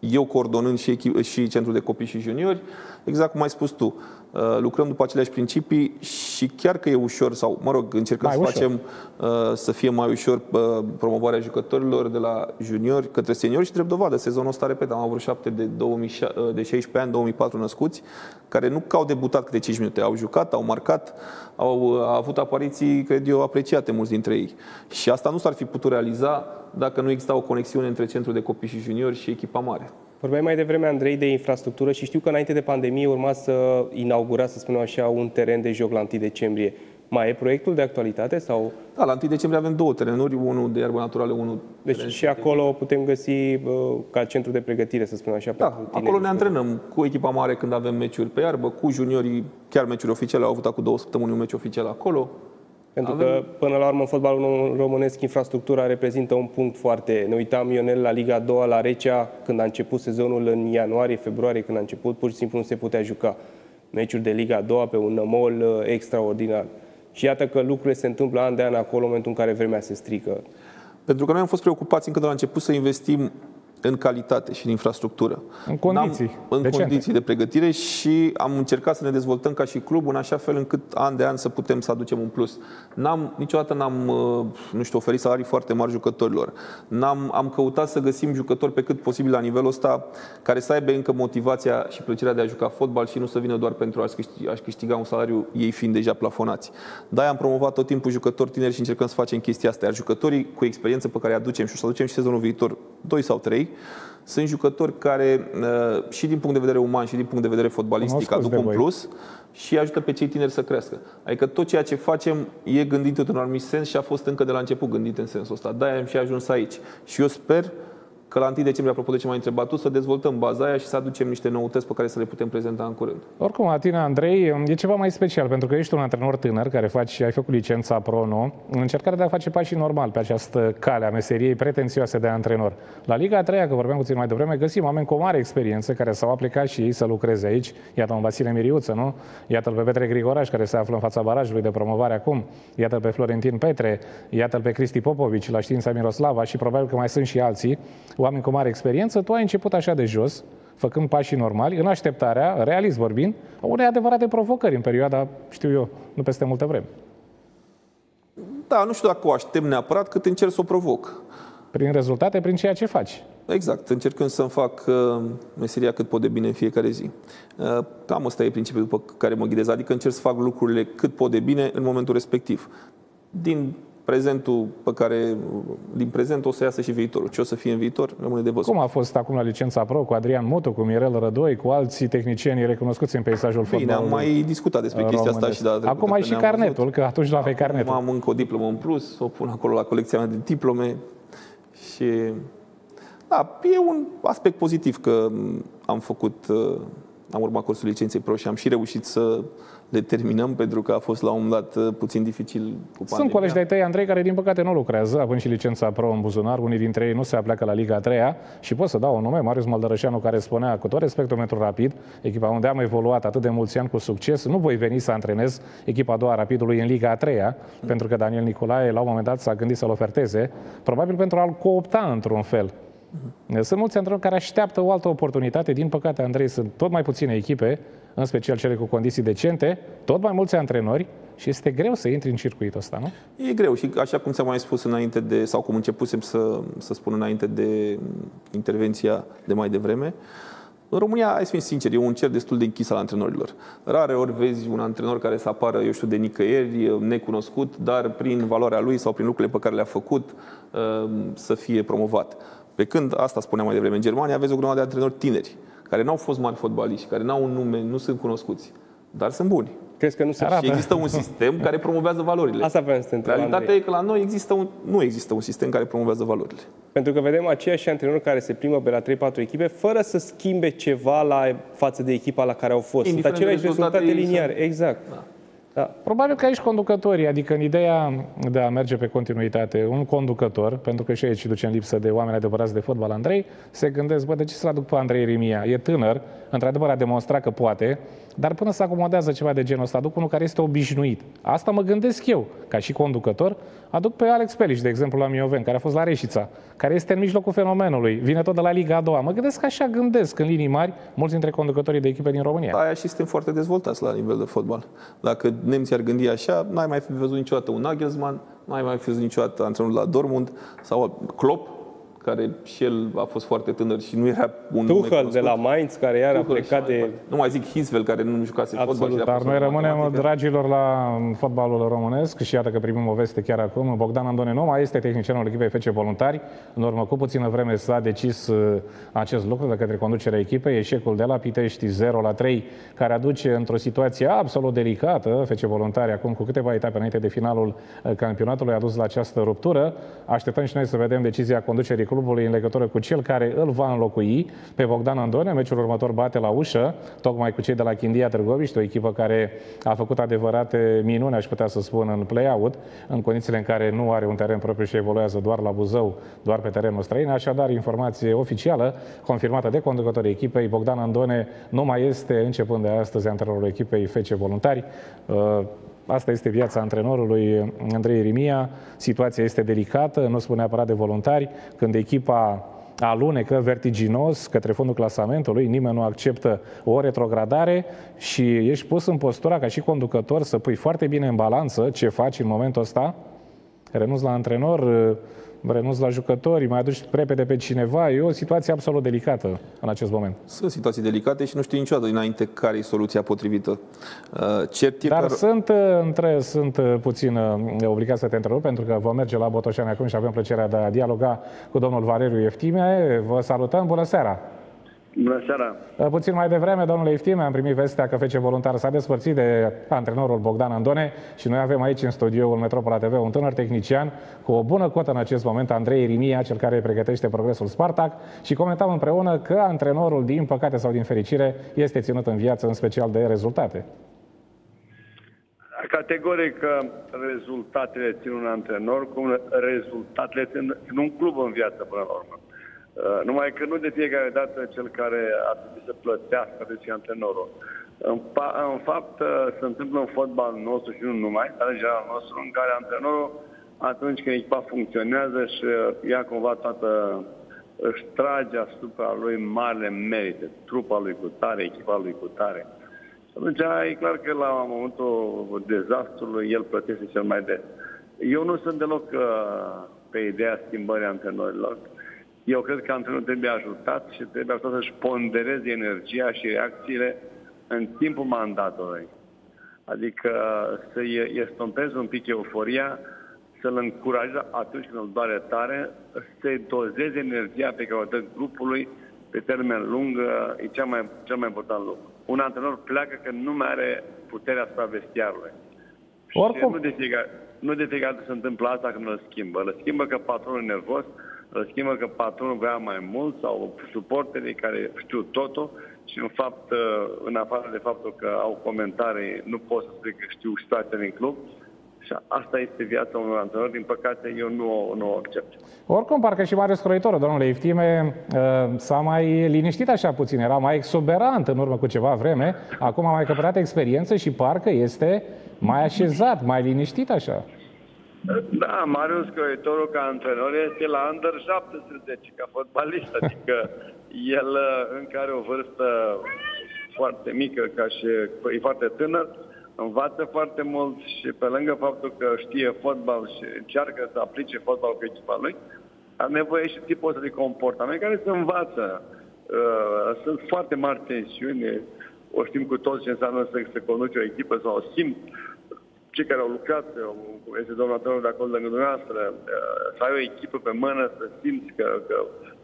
eu coordonând și, echip, și centrul de copii și juniori, exact cum ai spus tu, uh, lucrăm după aceleași principii și chiar că e ușor, sau mă rog, încercăm mai să ușor. facem uh, să fie mai ușor uh, promovarea jucătorilor de la juniori către seniori și drept dovadă. Sezonul ăsta, repet, am avut șapte de, 2000, de 16 ani, 2004 născuți, care nu că au debutat câte 5 minute, au jucat, au marcat, au, au avut apariții, cred eu, apreciate mulți dintre ei. Și asta nu s-ar fi putut realiza dacă nu exista o conexiune între centrul de copii și juniori și echipa mare. Vorbeai mai devreme, Andrei, de infrastructură și știu că înainte de pandemie urma să inaugura, să spunem așa, un teren de joc la 1 decembrie. Mai e proiectul de actualitate? sau? Da, la 1 decembrie avem două terenuri, unul de iarbă naturală, unul Deci și acolo putem găsi uh, ca centru de pregătire, să spunem așa, Da, acolo ne antrenăm cu echipa mare când avem meciuri pe iarbă, cu juniorii, chiar meciuri oficiale, au avut acum două săptămâni un meci oficial acolo. Pentru Avem... că, până la urmă, în fotbalul românesc, infrastructura reprezintă un punct foarte... Ne uitam, Ionel, la Liga 2, la Recea, când a început sezonul în ianuarie, februarie, când a început, pur și simplu nu se putea juca. Meciuri de Liga 2 pe un mall uh, extraordinar. Și iată că lucrurile se întâmplă an de an acolo, în momentul în care vremea se strică. Pentru că noi am fost preocupați încă de la început să investim în calitate și în infrastructură. În condiții. În decente. condiții de pregătire și am încercat să ne dezvoltăm ca și club în așa fel încât an de an să putem să aducem un plus. N-am, niciodată n-am, uh, nu știu, oferit salarii foarte mari jucătorilor. N-am, am căutat să găsim jucători pe cât posibil la nivelul ăsta care să aibă încă motivația și plăcerea de a juca fotbal și nu să vină doar pentru a-și câștiga, a câștiga un salariu ei fiind deja plafonați. Da, am promovat tot timpul jucători tineri și încercăm să facem chestia asta. Iar jucătorii cu experiență pe care îi aducem și o să aducem și sezonul viitor, doi sau trei, sunt jucători care uh, și din punct de vedere uman și din punct de vedere fotbalistic aduc un plus și ajută pe cei tineri să crească. Adică tot ceea ce facem e gândit într-un anumit sens și a fost încă de la început gândit în sensul ăsta. De-aia am și ajuns aici. Și eu sper că la 1 decembrie, apropo de ce m-ai întrebat tu, să dezvoltăm baza aia și să aducem niște noutăți pe care să le putem prezenta în curând. Oricum, la tine, Andrei, e ceva mai special, pentru că ești un antrenor tânăr care faci, ai făcut licența Pro nou, în încercarea de a face pașii normal pe această cale a meseriei pretențioase de antrenor. La Liga a treia, că vorbeam puțin mai devreme, găsim oameni cu o mare experiență care s-au aplicat și ei să lucreze aici. Iată un Vasile Miriuță, nu? Iată-l pe Petre Grigoraș, care se află în fața barajului de promovare acum. Iată-l pe Florentin Petre, iată-l pe Cristi Popovici la știința Miroslava și probabil că mai sunt și alții, oameni cu mare experiență. Tu ai început așa de jos, făcând pașii normali, în așteptarea, realist vorbind, a unei adevărate provocări în perioada, știu eu, nu peste multă vreme. Da, nu știu dacă o aștept neapărat, cât încerc să o provoc. Prin rezultate, prin ceea ce faci. Exact, încercând să-mi fac uh, meseria cât pot de bine în fiecare zi. Uh, cam ăsta e principiul după care mă ghidez, adică încerc să fac lucrurile cât pot de bine în momentul respectiv. Din prezentul pe care, din prezent o să iasă și viitorul. Ce o să fie în viitor, rămâne de văzut. Cum a fost acum la licența pro cu Adrian Moto, cu Mirel Rădoi, cu alții tehnicieni recunoscuți în peisajul Bine, fotbalului am mai discutat despre chestia asta și da. Acum ai și carnetul, văzut. că atunci nu aveai carnetul. Am încă o diplomă în plus, o pun acolo la colecția mea de diplome și da, e un aspect pozitiv că am făcut, uh, am urmat cursul licenței pro și am și reușit să le terminăm pentru că a fost la un moment dat uh, puțin dificil cu pandemia. Sunt colegi de-ai tăi, Andrei, care din păcate nu lucrează, având și licența pro în buzunar, unii dintre ei nu se apleacă la Liga 3 și pot să dau un nume, Marius Maldărășanu, care spunea cu tot respectul pentru Rapid, echipa unde am evoluat atât de mulți ani cu succes, nu voi veni să antrenez echipa a doua Rapidului în Liga 3 mm. pentru că Daniel Nicolae la un moment dat s-a gândit să-l oferteze, probabil pentru a-l coopta într-un fel. Mm-hmm. Sunt mulți antrenori care așteaptă o altă oportunitate. Din păcate, Andrei, sunt tot mai puține echipe în special cele cu condiții decente, tot mai mulți antrenori și este greu să intri în circuitul ăsta, nu? E greu și așa cum ți-am mai spus înainte de, sau cum începusem să, să spun înainte de intervenția de mai devreme, în România, hai să fim sinceri, e un cer destul de închis al antrenorilor. Rare ori vezi un antrenor care să apară, eu știu, de nicăieri, necunoscut, dar prin valoarea lui sau prin lucrurile pe care le-a făcut uh, să fie promovat. Pe când, asta spuneam mai devreme, în Germania aveți o grămadă de antrenori tineri care n-au fost mari fotbaliști, care n-au un nume, nu sunt cunoscuți, dar sunt buni. Crezi că nu se Și există un sistem care promovează valorile. Asta vreau să te întreb, Realitatea Andrei. e că la noi există un, nu există un sistem care promovează valorile. Pentru că vedem aceiași antrenori care se plimbă pe la 3-4 echipe fără să schimbe ceva la față de echipa la care au fost. Sunt aceleași rezultate liniare. Exact. Da. Da. Probabil că aici conducătorii, adică în ideea de a merge pe continuitate, un conducător, pentru că și aici ducem lipsă de oameni adevărați de fotbal, Andrei, se gândesc, bă, de ce să-l aduc pe Andrei Rimia? E tânăr, într-adevăr a demonstrat că poate, dar până să acomodează ceva de genul ăsta, aduc unul care este obișnuit. Asta mă gândesc eu, ca și conducător, aduc pe Alex Pelici, de exemplu, la Mioven, care a fost la Reșița, care este în mijlocul fenomenului, vine tot de la Liga a doua. Mă gândesc că așa gândesc în linii mari mulți dintre conducătorii de echipe din România. Aia și suntem foarte dezvoltați la nivel de fotbal. Dacă nemții ar gândi așa, n-ai mai fi văzut niciodată un Nagelsmann, n-ai mai fi văzut niciodată antrenorul la Dortmund sau Klopp, care și el a fost foarte tânăr și nu era un Tuchel de la Mainz, care iar a plecat de... Nu mai zic Hisvel, care nu jucase Absolut. fotbal. Dar noi rămânem, dragilor, la fotbalul românesc și iată că primim o veste chiar acum. Bogdan Andone nu mai este tehnicianul echipei FC Voluntari. În urmă cu puțină vreme s-a decis uh, acest lucru de către conducerea echipei. Eșecul de la Pitești 0 la 3, care aduce într-o situație absolut delicată FC Voluntari acum cu câteva etape înainte de finalul uh, campionatului a dus la această ruptură. Așteptăm și noi să vedem decizia conducerii clubului în legătură cu cel care îl va înlocui pe Bogdan Andone. Meciul următor bate la ușă, tocmai cu cei de la Chindia Târgoviște, o echipă care a făcut adevărate minuni, aș putea să spun, în play-out, în condițiile în care nu are un teren propriu și evoluează doar la Buzău, doar pe terenul străin. Așadar, informație oficială, confirmată de conducătorii echipei, Bogdan Andone nu mai este, începând de astăzi, antrenorul echipei FC Voluntari. Uh, Asta este viața antrenorului Andrei Rimia. Situația este delicată, nu spune neapărat de voluntari. Când echipa alunecă vertiginos către fondul clasamentului, nimeni nu acceptă o retrogradare și ești pus în postura ca și conducător să pui foarte bine în balanță ce faci în momentul ăsta, renunți la antrenor, renunț la jucători, mai aduci repede pe cineva. E o situație absolut delicată în acest moment. Sunt situații delicate și nu știu niciodată înainte care e soluția potrivită. Uh, cert Dar că... sunt, uh, între, sunt uh, puțin obligat să te întrerup pentru că vom merge la Botoșani acum și avem plăcerea de a dialoga cu domnul Valeriu Eftime. Vă salutăm, bună seara! Bună seara! Puțin mai devreme, domnule Iftime, am primit vestea că Fece Voluntar s-a despărțit de antrenorul Bogdan Andone și noi avem aici în studioul Metropola TV un tânăr tehnician cu o bună cotă în acest moment, Andrei Rimia, cel care pregătește progresul Spartak și comentam împreună că antrenorul, din păcate sau din fericire, este ținut în viață, în special de rezultate. Categoric rezultatele țin un antrenor, cum rezultatele țin un club în viață până la urmă. Uh, numai că nu de fiecare dată cel care ar trebui să plătească de deci antrenorul. În, în fapt, uh, se întâmplă în fotbal nostru și nu numai, dar în general nostru, în care antrenorul, atunci când echipa funcționează și uh, ia cumva toată, își trage asupra lui mare merite, trupa lui cu tare, echipa lui cu tare. Și atunci e clar că la momentul dezastrului el plătește cel mai des. Eu nu sunt deloc pe ideea schimbării antrenorilor. Eu cred că antrenorul trebuie ajutat și trebuie ajutat să-și pondereze energia și reacțiile în timpul mandatului. Adică să-i estompeze un pic euforia, să-l încurajeze atunci când îl doare tare, să-i dozeze energia pe care o dă grupului pe termen lung, e cel mai, cel mai important lucru. Un antrenor pleacă că nu mai are puterea asupra vestiarului. Oricum. Și nu de, fiecare, nu de fiecare dată se întâmplă asta când îl schimbă. Îl schimbă că patronul e nervos, îl schimbă că patronul vrea mai mult sau suporterii care știu totul și în fapt, în afară de faptul că au comentarii, nu pot să spui că știu situația din club, și asta este viața unor antrenori. Din păcate, eu nu, nu o accept. Oricum, parcă și Marius Croitorul, domnule Iftime, uh, s-a mai liniștit așa puțin. Era mai exuberant în urmă cu ceva vreme. Acum a mai căpătat experiență și parcă este mai așezat, mai liniștit așa. Da, Marius Croitorul ca antrenor este la under 17 ca fotbalist, adică el încă are o vârstă foarte mică, ca și e foarte tânăr, învață foarte mult și pe lângă faptul că știe fotbal și încearcă să aplice fotbal cu echipa lui, are nevoie și tipul ăsta de comportament care se învață. Uh, sunt foarte mari tensiuni, o știm cu toți ce înseamnă să se conduce o echipă sau simt cei care au lucrat, cum este domnul antrenor de acolo lângă dumneavoastră, uh, să ai o echipă pe mână, să simți că, că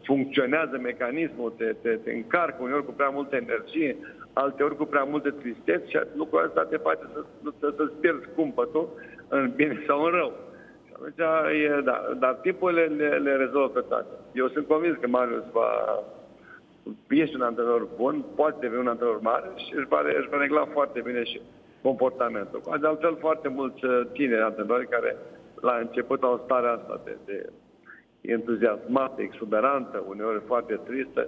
funcționează mecanismul, te, te, te încarcă uneori cu prea multă energie, alteori cu prea multe tristeți și lucrul ăsta te face să, să, să-ți pierzi cumpătul în bine sau în rău. Și atunci, e, da, dar timpul le, le, le rezolvă pe toate. Eu sunt convins că Marius va, este un antrenor bun, poate deveni un antrenor mare și își va, își va regla foarte bine și comportamentul. De altfel, foarte mulți uh, tineri antrenori care la început au starea asta de, de entuziasmată, exuberantă, uneori foarte tristă,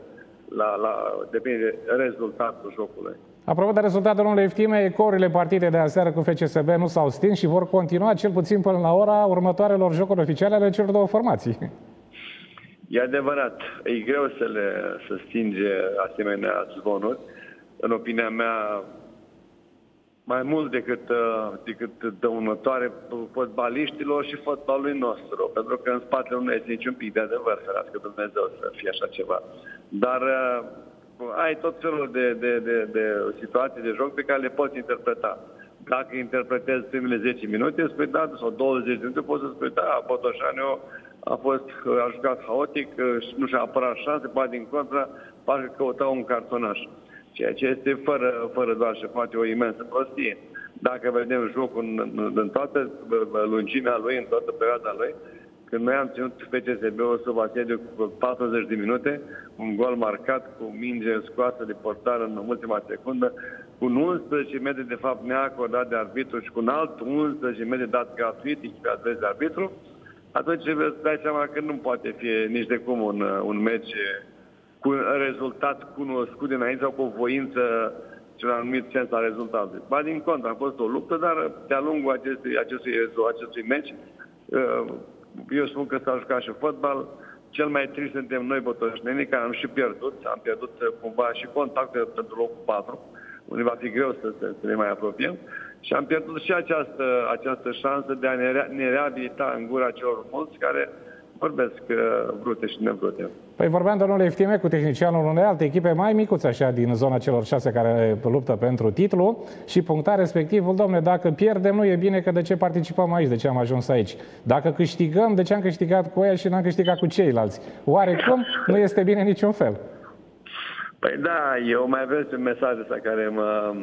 la, la, depinde de rezultatul jocului. Apropo de rezultatul domnule Eftime, ecourile partide de aseară cu FCSB nu s-au stins și vor continua cel puțin până la ora următoarelor jocuri oficiale ale celor două formații. E adevărat, e greu să le să stinge asemenea zvonuri. În opinia mea, mai mult decât, uh, decât dăunătoare fotbaliștilor și fotbalului nostru, pentru că în spatele nu este niciun pic de adevăr, ferească Dumnezeu să fie așa ceva. Dar uh, ai tot felul de, de, de, de situații de joc pe care le poți interpreta. Dacă interpretezi primele 10 minute, spui da, sau 20 de minute, poți să spui da, Botoșaniu a fost, a jucat haotic, nu și-a apărat șanse, poate din contră, parcă căuta un cartonaș ceea ce este fără, fără doar și poate o imensă prostie. Dacă vedem jocul în, în toată lungimea lui, în toată perioada lui, când noi am ținut FCSB-ul sub asediu cu 40 de minute, un gol marcat cu minge scoasă de portar în ultima secundă, cu un 11 metri de fapt neacordat de arbitru și cu un alt 11 metri dat gratuit, echipa de arbitru, atunci îți dai seama că nu poate fi nici de cum un, un meci cu un rezultat cunoscut dinainte sau cu o voință ce un anumit sens al rezultatului. Ba din contră, a fost o luptă, dar de-a lungul acestui, acestui, acestui meci, uh, eu spun că s-a jucat și fotbal, cel mai trist suntem noi, bătoșnenii, care am și pierdut, am pierdut uh, cumva și contactul pentru locul 4, unde va fi greu să, să, să ne mai apropiem, și am pierdut și această, această șansă de a ne, rea, ne reabilita în gura celor mulți care vorbesc uh, brute și nebrute. Păi vorbeam, domnule Eftime, cu tehnicianul unei alte echipe mai micuți așa din zona celor șase care luptă pentru titlu și puncta respectivul, domnule, dacă pierdem nu e bine că de ce participăm aici, de ce am ajuns aici. Dacă câștigăm, de ce am câștigat cu ea și n-am câștigat cu ceilalți. Oarecum nu este bine niciun fel. Păi da, eu mai aveți un mesaj ăsta care mă,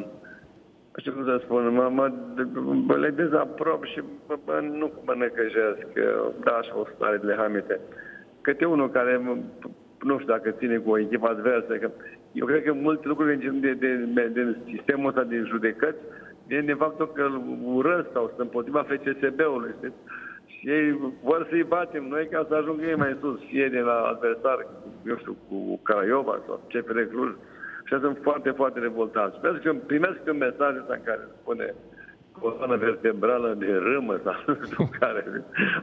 știu cum să spun, mă, mă, mă le dezaprob și mă, mă, nu mă năcăjesc. Da, și o stare de hamite. Câte unul care, nu știu dacă ține cu o echipă adversă, că eu cred că multe lucruri din, de, de, de, de sistemul ăsta din judecăți vin de faptul că îl urăsc sau sunt împotriva FCSB-ului, știți? Și ei vor să-i batem noi ca să ajungă ei mai sus, fie de la adversar, eu știu, cu Craiova sau CFR Cluj. Și sunt foarte, foarte revoltați. Sper că primesc un mesaj ăsta în care spune coloană vertebrală de râmă sau nu știu care.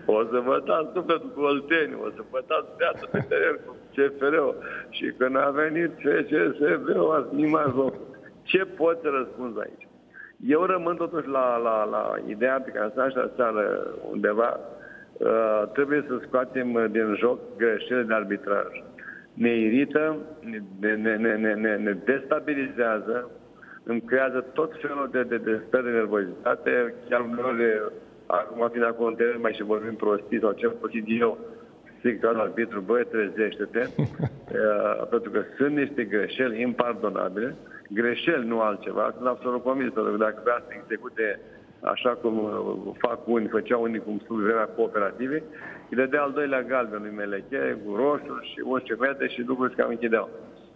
O să vă dați sufletul cu Olteniu, o să vă dați viață pe teren cu CFR-ul. Și când a venit FCSB-ul, ați mai Ce poți să răspunzi aici? Eu rămân totuși la, la, la ideea pe care s-a așa seară undeva. Uh, trebuie să scoatem din joc greșelile de arbitraj. Ne irită, ne, ne, ne, ne, ne, ne destabilizează, îmi creează tot felul de, de, de stări de nervozitate, chiar uneori, acum fiind acolo în teren, mai și vorbim prostii sau ce am eu, zic doar arbitru, băi, trezește-te, uh, pentru că sunt niște greșeli impardonabile, greșeli, nu altceva, sunt absolut convins, pentru că dacă vrea să execute așa cum uh, fac unii, făceau unii cum sub vremea cooperative, îi dădea al doilea galben lui Meleche, cu roșu și un vede și lucruri cam închideau.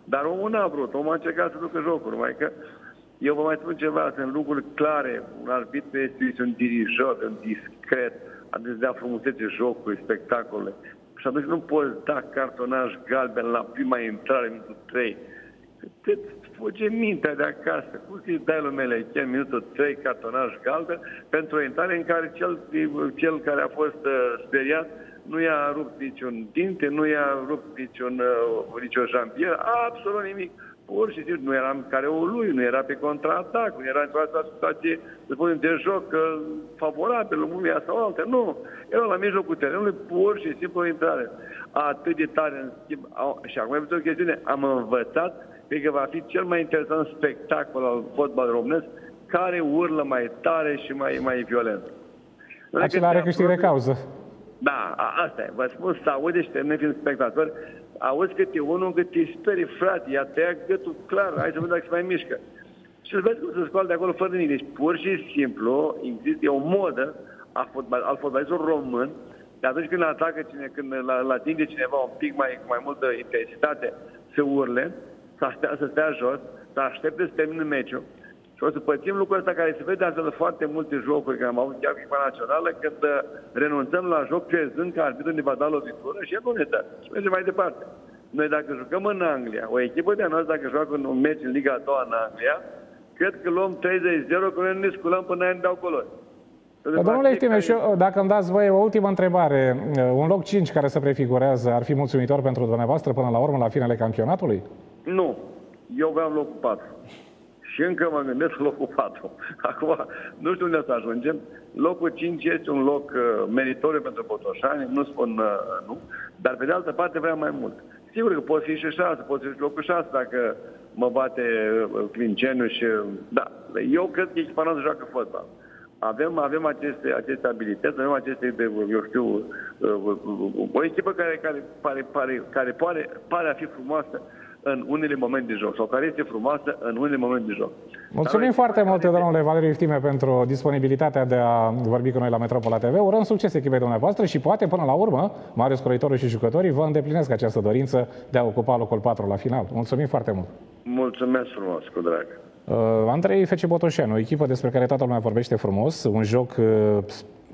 Dar omul n-a vrut, omul a încercat să ducă jocuri, mai că eu vă mai spun ceva, sunt lucruri clare, un arbitru este un dirijor, un discret, a dezea frumusețe jocului, spectacole. Și atunci nu poți da cartonaj galben la prima intrare, minutul 3. Te fuge mintea de acasă. Cum să-i dai lui Meleche în minutul 3 cartonaj galben pentru o intrare în care cel, cel care a fost uh, speriat nu i-a rupt niciun dinte, nu i-a rupt niciun, uh, nicio jambieră, absolut nimic pur și simplu nu era în care o lui, nu era pe contraatac, nu era într-o situație, să spunem, de joc uh, favorabil, lumea sau altă. Nu, era la mijlocul terenului, pur și simplu o intrare. Atât de tare, în schimb, au, și acum e o chestiune, am învățat că va fi cel mai interesant spectacol al fotbal românesc, care urlă mai tare și mai, mai violent. Acela are câștig de cauză. Da, asta e. Vă spun, să aude și termin fiind spectator, auzi câte unul cât te sperie, frate, i-a tăiat gâtul clar, hai să văd dacă se mai mișcă. Și îl vezi cum se scoală de acolo fără nimic. Deci, pur și simplu, există o modă a fotbal, al fotbalistului român, de atunci când atacă cine, când la, la atinge cineva un pic mai, mai multă intensitate, să urle, să stea, să stea jos, să aștepte să termine meciul, și o să pățim lucrul ăsta care se vede astfel foarte multe jocuri, care am avut chiar echipa națională, când uh, renunțăm la joc crezând că arbitrul ne va da lovitură și el nu ne dă. Și mergem mai departe. Noi dacă jucăm în Anglia, o echipă de noastră dacă joacă un meci în Liga a doua în Anglia, cred că luăm 30-0, că noi nu ne sculăm până ne dau colori. Dar, domnule Iftime, și eu, dacă îmi dați voie o ultimă întrebare, uh, un loc 5 care se prefigurează ar fi mulțumitor pentru dumneavoastră până la urmă, la finele campionatului? Nu. Eu vreau locul 4 și încă mă gândesc locul 4. Acum, nu știu unde să ajungem. Locul 5 este un loc uh, meritoriu pentru Botoșani, nu spun uh, nu, dar pe de altă parte vrea mai mult. Sigur că pot fi și 6, pot fi și locul 6 dacă mă bate uh, Clinceniu și... Da, eu cred că echipa noastră joacă fotbal. Avem, avem aceste, aceste abilități, avem aceste, eu știu, uh, uh, o echipă care, care, pare, pare, care pare, pare a fi frumoasă, în unele momente de joc sau care este frumoasă în unele momente de joc. Mulțumim Dar foarte mult, domnule Valeriu Iftime, pentru disponibilitatea de a vorbi cu noi la Metropola TV. Urăm succes echipei dumneavoastră și poate până la urmă, Marius Coritoru și jucătorii vă îndeplinesc această dorință de a ocupa locul 4 la final. Mulțumim foarte mult! Mulțumesc frumos, cu drag! Uh, Andrei Fece Botoșeanu, o echipă despre care toată lumea vorbește frumos, un joc uh,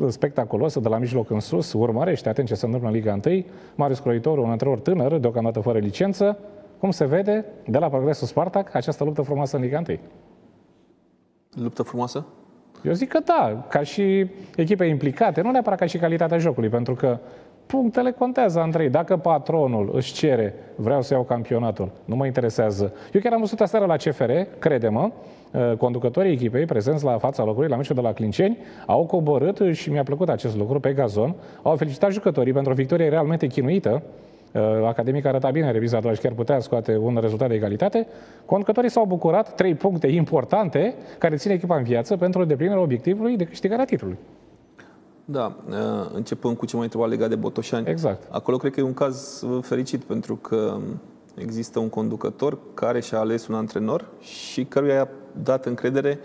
spectaculos, de la mijloc în sus, urmărește atent ce se întâmplă în Liga 1. Marius Croitoru, un antrenor tânăr, deocamdată fără licență, cum se vede de la Progresul Spartak această luptă frumoasă în Liga 1? Luptă frumoasă? Eu zic că da, ca și echipe implicate, nu neapărat ca și calitatea jocului, pentru că punctele contează, Andrei. Dacă patronul își cere, vreau să iau campionatul, nu mă interesează. Eu chiar am văzut aseară la CFR, crede-mă, uh, conducătorii echipei prezenți la fața locului, la meciul de la Clinceni, au coborât și mi-a plăcut acest lucru pe gazon, au felicitat jucătorii pentru o victorie realmente chinuită, Uh, Academic arăta bine reviza și chiar putea scoate un rezultat de egalitate. Conducătorii s-au bucurat, trei puncte importante care țin echipa în viață pentru îndeplinirea obiectivului de câștigarea titlului. Da, uh, începând cu ce mai întreba legat de Botoșani. Exact. Acolo cred că e un caz fericit pentru că Există un conducător care și-a ales un antrenor și căruia i-a dat încredere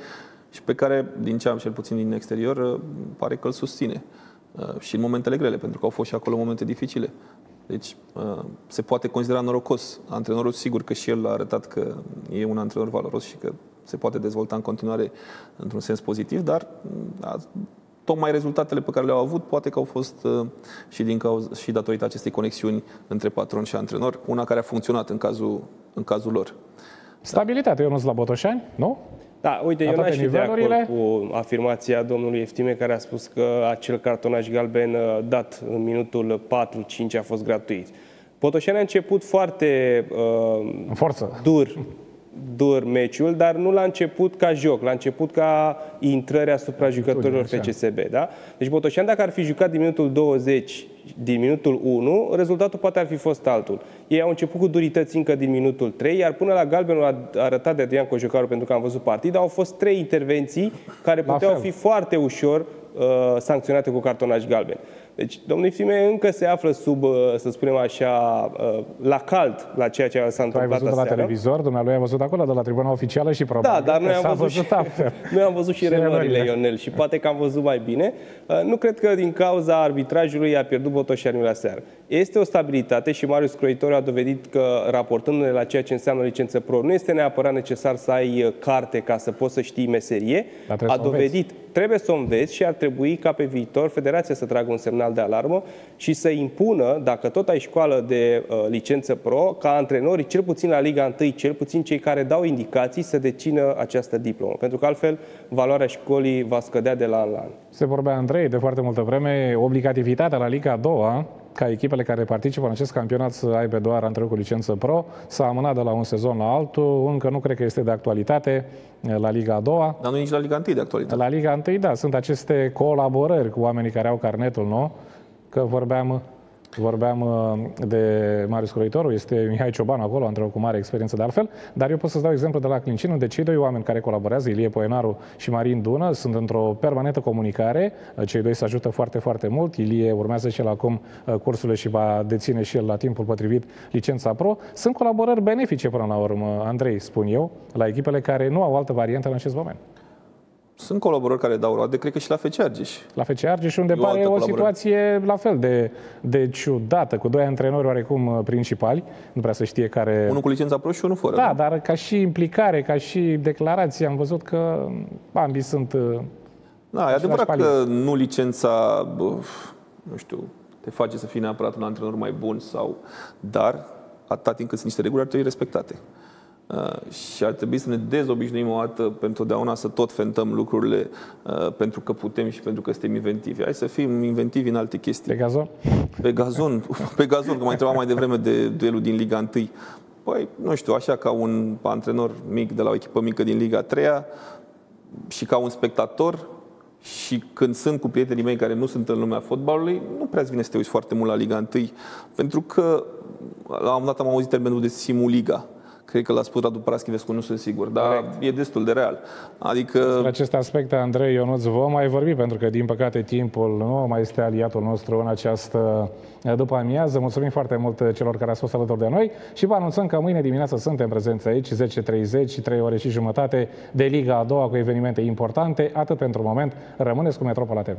și pe care, din ce am cel puțin din exterior, uh, pare că îl susține. Uh, și în momentele grele, pentru că au fost și acolo momente dificile. Deci uh, se poate considera norocos. Antrenorul sigur că și el a arătat că e un antrenor valoros și că se poate dezvolta în continuare într-un sens pozitiv, dar tocmai rezultatele pe care le-au avut poate că au fost uh, și, din cauza, și datorită acestei conexiuni între patron și antrenor, una care a funcțat în cazul, în cazul lor. Stabilitate, Ionuț la Botoșani, nu? Da, uite, La eu toate n-aș fi de acord nivelurile? cu afirmația domnului Eftime care a spus că acel cartonaj galben uh, dat în minutul 4-5 a fost gratuit. Potoșani a început foarte uh, În forță. dur, dur meciul, dar nu l-a început ca joc, l-a început ca intrări asupra jucătorilor așa. FCSB. Da? Deci Botoșan, dacă ar fi jucat din minutul 20, din minutul 1, rezultatul poate ar fi fost altul. Ei au început cu durități încă din minutul 3, iar până la galbenul a- arătat de Adrian Cojocaru, pentru că am văzut partida, au fost trei intervenții care La puteau fel. fi foarte ușor uh, sancționate cu cartonaj galben. Deci, domnul Iftime încă se află sub, uh, să spunem așa, uh, la cald la ceea ce s-a Tu ai întâmplat văzut de la aseară. televizor, dumnealui a văzut acolo, de la tribuna oficială și probabil Da, dar că noi s-a am văzut, și, altfel. noi am văzut și, Și reluările, reluările. Ionel, și poate că am văzut mai bine. Uh, Nu cred că din cauza arbitrajului a pierdut Botoșaniul la seară. Este o stabilitate și Marius Croitor a dovedit că, raportându-ne la ceea ce înseamnă licență pro, nu este neapărat necesar să ai uh, carte ca să poți să știi meserie. Dar trebuie A să o înveți. dovedit, trebuie să o înveți și ar trebui ca pe viitor Federația să tragă un semnal de alarmă și să impună, dacă tot ai școală de uh, licență pro, ca antrenorii, cel puțin la Liga 1, cel puțin cei care dau indicații, să dețină această diplomă. Pentru că altfel valoarea școlii va scădea de la an la an. Se vorbea, Andrei, de foarte multă vreme, obligativitatea la Liga a doua, ca echipele care participă în acest campionat să aibă doar antrenor cu licență pro, s-a amânat de la un sezon la altul, încă nu cred că este de actualitate la Liga a doua. Dar nu e nici la Liga 1 de actualitate. La Liga 1, da, sunt aceste colaborări cu oamenii care au carnetul nou, că vorbeam, vorbeam uh, de Marius Croitoru, este Mihai Ciobanu acolo, antrenor cu mare experiență de altfel, dar eu pot să-ți dau exemplu de la Clincin, unde cei doi oameni care colaborează, Ilie Poenaru și Marin Dună, sunt într-o permanentă comunicare, cei doi se ajută foarte, foarte mult, Ilie urmează și el acum uh, cursurile și va deține și el la timpul potrivit licența pro. Sunt colaborări benefice până la urmă, Andrei, spun eu, la echipele care nu au altă variantă în acest moment. Sunt colaborări care dau roade, cred că și la FC Argeș. La FC Argeș, unde E o pare altă o colaborare. situație la fel de, de ciudată, cu doi antrenori oarecum uh, principali, nu prea se știe care... Unul cu licența pro și unul fără. Da, dar ca și implicare, ca și declarație, am văzut că ambii sunt... uh, Da, e adevărat palier. că nu licența, bă, nu știu, te face să fii neapărat un antrenor mai bun sau... Dar, atâta timp cât sunt niște reguli, ar trebui respectate. Uh, și ar trebui să ne dezobișnuim o dată pentru totdeauna să tot fentăm lucrurile uh, pentru că putem și pentru că suntem inventivi. Hai să fim inventivi în alte chestii. Pe gazon? Pe gazon, pe gazon, că mai întrebam mai devreme de duelul din Liga 1. Păi, nu știu, așa ca un antrenor mic de la o echipă mică din Liga 3 și ca un spectator și când sunt cu prietenii mei care nu sunt în lumea fotbalului, nu prea îți vine să te uiți foarte mult la Liga 1, pentru că la un moment dat am auzit termenul de simuliga. Cred că l-a spus Radu Paraschivescu, nu sunt sigur, dar Correct. e destul de real. Adică Despre aceste aspecte, Andrei Ionuț, vom mai vorbi, pentru că, din păcate, timpul nu mai este aliatul nostru în această după amiază. Mulțumim foarte mult celor care ați fost alături de noi și vă anunțăm că mâine dimineață suntem prezenți aici, 10.30 și 3 ore și jumătate de Liga a doua cu evenimente importante. Atât pentru moment. Rămâneți cu Metropola TV.